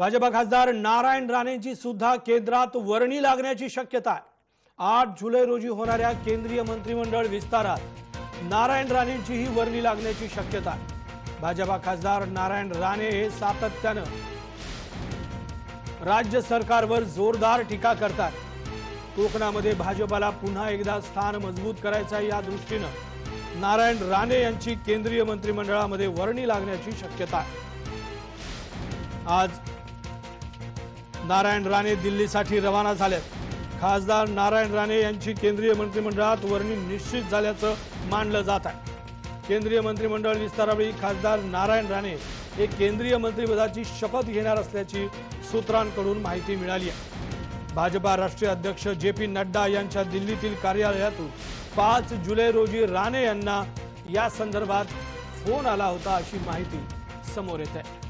भाजपा खासदार नारायण राणेंची सुद्धा केंद्रात वर्णी लागण्याची शक्यता आहे. आठ जुलै रोजी होणाऱ्या केंद्रीय मंत्रिमंडळ विस्तारात नारायण राणेंचीही वर्णी लागण्याची शक्यता आहे. भाजपा खासदार नारायण राणे हे सातत्यानं राज्य सरकारवर जोरदार टीका करतात. कोकणामध्ये भाजपाला पुन्हा एकदा स्थान मजबूत करायचं या दृष्टीनं नारायण राणे यांची केंद्रीय मंत्रिमंडळामध्ये वर्णी लागण्याची शक्यता आहे. आज नारायण राणे दिल्लीसाठी रवाना झाल्यात खासदार नारायण राणे यांची केंद्रीय मंत्रिमंडळात वर्णी निश्चित झाल्याचं मानलं जात आहे. केंद्रीय मंत्रिमंडळ विस्तारावेळी खासदार नारायण राणे हे केंद्रीय मंत्रिपदाची शपथ घेणार असल्याची सूत्रांकडून माहिती मिळाली आहे. भाजपा राष्ट्रीय अध्यक्ष जे पी नड्डा यांच्या दिल्लीतील कार्यालयातून पाच जुलै रोजी राणे यांना या संदर्भात फोन आला होता अशी माहिती समोर येत आहे.